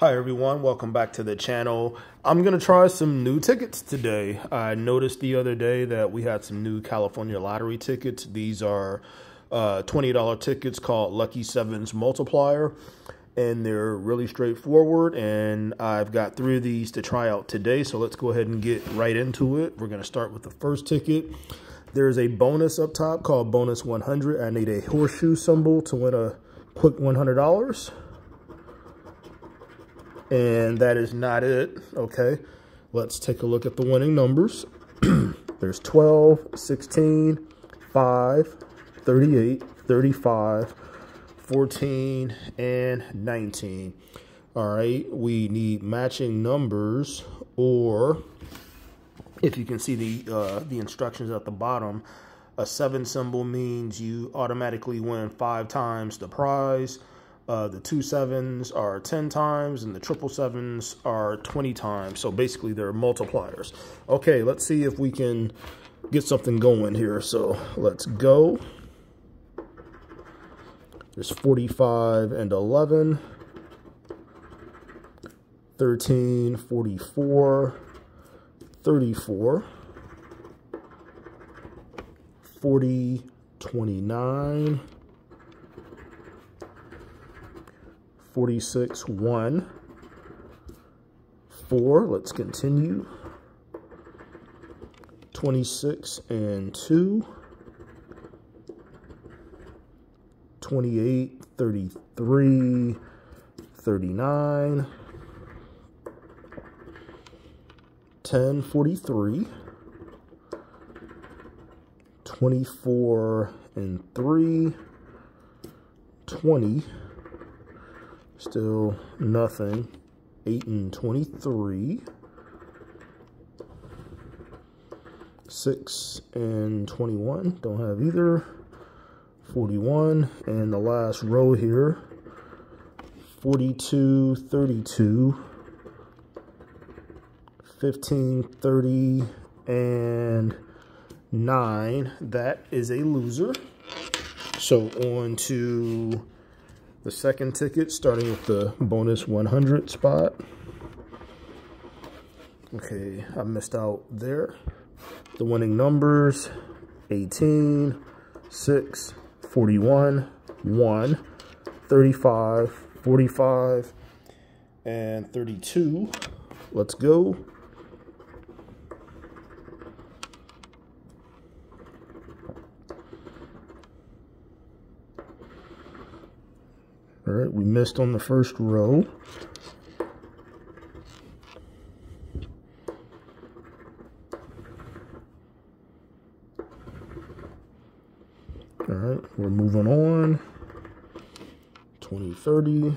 Hi everyone, welcome back to the channel. I'm to try some new tickets today. I noticed the other day that we had some new California lottery tickets. These are uh, $20 tickets called Lucky Sevens Multiplier and they're really straightforward and I've got three of these to try out today so let's go ahead and get right into it. We're to start with the first ticket. There's a bonus up top called bonus 100. I need a horseshoe symbol to win a quick $100 and that is not it. Okay, let's take a look at the winning numbers. There's 12, 16, 5, 38, 35, 14, and 19. All right, we need matching numbers or if you can see the uh, the instructions at the bottom, a seven symbol means you automatically win five times the prize. Uh, the two sevens are 10 times and the triple sevens are 20 times. So basically they're multipliers. Okay, let's see if we can get something going here. So let's go. There's 45 and 11. 13, 44, 34, 40, 29, 46, 1, 4, let's continue, 26 and 2, 28, 33, 39, 10, 43, 24 and 3, 20, Still nothing. 8 and 23. 6 and 21. Don't have either. 41. And the last row here. 42, 32. 15, 30, and 9. That is a loser. So on to the second ticket, starting with the bonus 100 spot. Okay, I missed out there. The winning numbers, 18, 6, 41, 1, 35, 45, and 32. Let's go. Right, we missed on the first row. All right, we're moving on. 20, 30,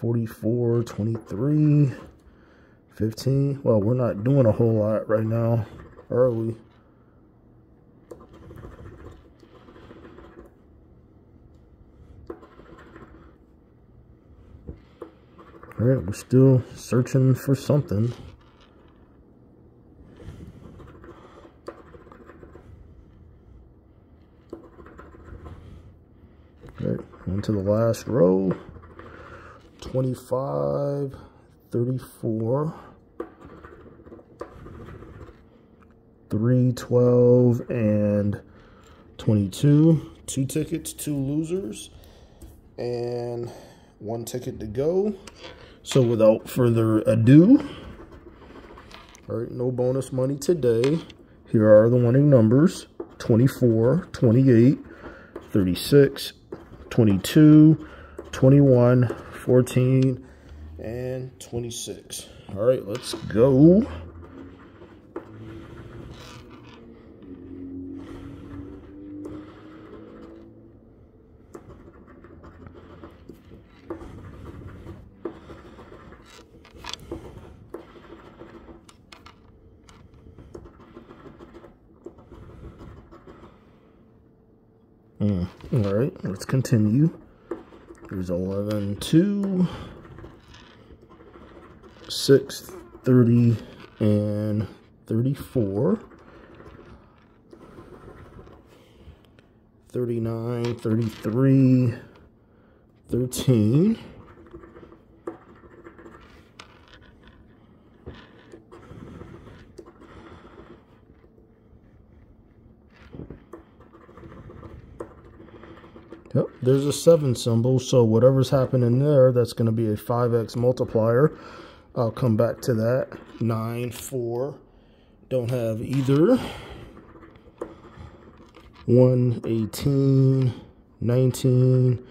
44, 23, 15. Well, we're not doing a whole lot right now, are we? All right, we're still searching for something. All right, on to the last row. 25, 34, 3, 12, and 22. Two tickets, two losers, and one ticket to go. So without further ado, all right, no bonus money today. Here are the winning numbers 24, 28, 36, 22, 21, 14, and 26. All right, let's go. Mm. All right, let's continue. There's 11, 2, 6, 30, and 34. 39, 33, 13, there's a 7 symbol, so whatever's happening there, that's going to be a 5x multiplier. I'll come back to that. 9, 4, don't have either. 1, 18, 19,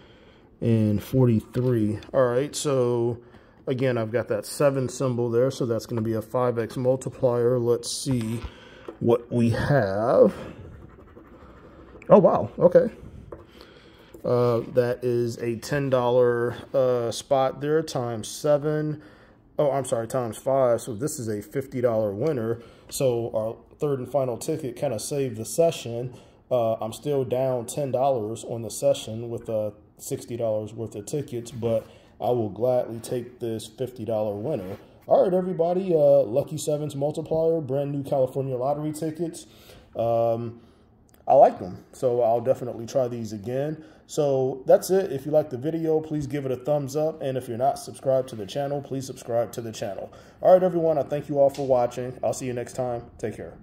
and 43. All right, so again, I've got that 7 symbol there, so that's going to be a 5x multiplier. Let's see what we have. Oh, wow, okay. Uh, that is a $10 uh, spot there times 7. Oh, I'm sorry, times 5. So this is a $50 winner. So our third and final ticket kind of saved the session. Uh, I'm still down $10 on the session with uh, $60 worth of tickets, but I will gladly take this $50 winner. All right, everybody, uh, Lucky Sevens multiplier, brand new California lottery tickets. Um, I like them, so I'll definitely try these again. So that's it. If you like the video, please give it a thumbs up. And if you're not subscribed to the channel, please subscribe to the channel. All right, everyone, I thank you all for watching. I'll see you next time. Take care.